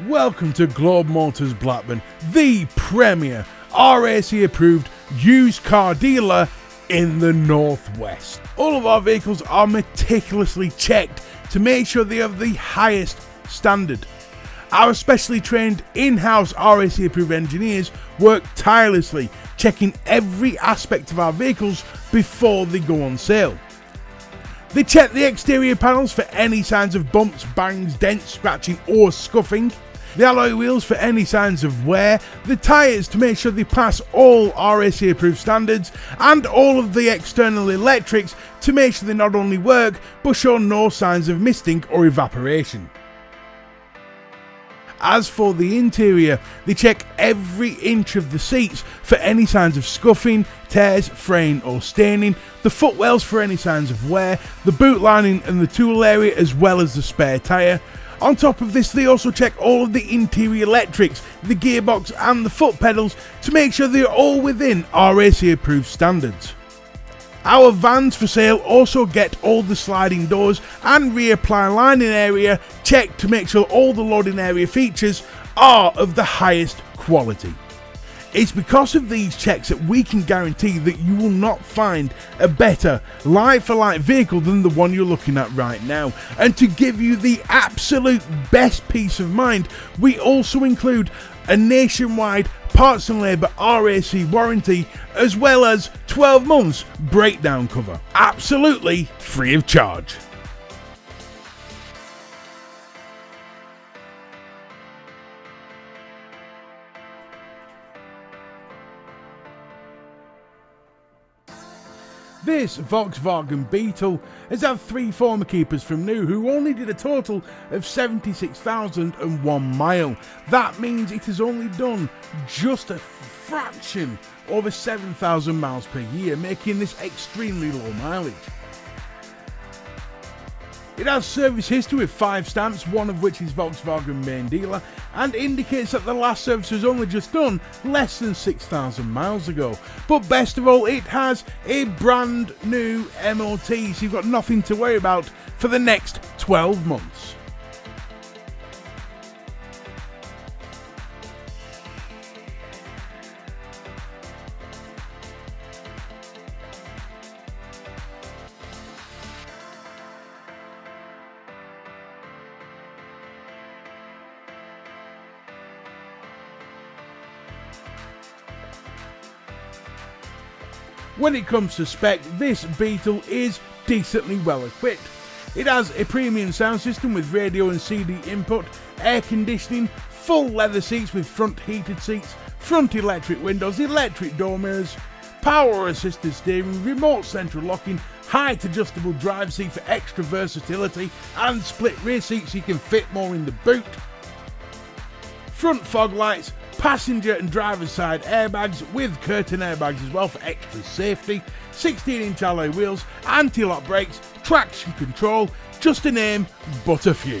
Welcome to Globe Motors Blackburn, the premier RAC approved used car dealer in the Northwest. All of our vehicles are meticulously checked to make sure they have the highest standard. Our specially trained in house RAC approved engineers work tirelessly checking every aspect of our vehicles before they go on sale. They check the exterior panels for any signs of bumps, bangs, dents, scratching, or scuffing. The alloy wheels for any signs of wear, the tyres to make sure they pass all RAC approved standards, and all of the external electrics to make sure they not only work but show no signs of misting or evaporation. As for the interior, they check every inch of the seats for any signs of scuffing, tears, fraying or staining, the footwells for any signs of wear, the boot lining and the tool area as well as the spare tyre, on top of this, they also check all of the interior electrics, the gearbox, and the foot pedals to make sure they are all within RAC approved standards. Our vans for sale also get all the sliding doors and rear ply lining area checked to make sure all the loading area features are of the highest quality. It's because of these checks that we can guarantee that you will not find a better light for light vehicle than the one you're looking at right now. And to give you the absolute best peace of mind, we also include a nationwide parts and labour RAC warranty as well as 12 months breakdown cover. Absolutely free of charge. This Volkswagen Beetle has had three former keepers from new who only did a total of 76,001 mile. That means it has only done just a fraction over 7,000 miles per year, making this extremely low mileage. It has service history with five stamps, one of which is Volkswagen main dealer, and indicates that the last service was only just done less than 6,000 miles ago. But best of all, it has a brand new MOT, so you've got nothing to worry about for the next 12 months. When it comes to spec, this Beetle is decently well equipped. It has a premium sound system with radio and CD input, air conditioning, full leather seats with front heated seats, front electric windows, electric door mirrors, power assisted steering, remote central locking, height adjustable drive seat for extra versatility, and split rear seats so you can fit more in the boot. Front fog lights, passenger and driver's side airbags with curtain airbags as well for extra safety, 16 inch alloy wheels, anti lock brakes, traction control, just a name but a few.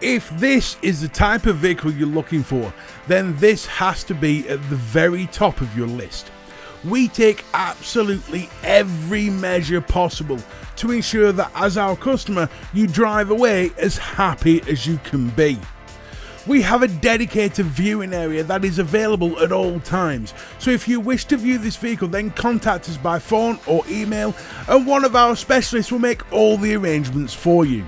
If this is the type of vehicle you're looking for, then this has to be at the very top of your list. We take absolutely every measure possible to ensure that as our customer, you drive away as happy as you can be. We have a dedicated viewing area that is available at all times. So if you wish to view this vehicle, then contact us by phone or email, and one of our specialists will make all the arrangements for you.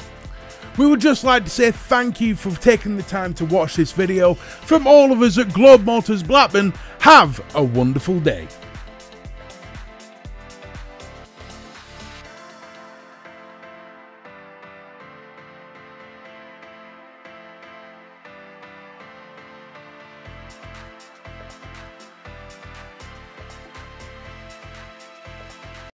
We would just like to say thank you for taking the time to watch this video. From all of us at Globe Motors Blackburn, have a wonderful day.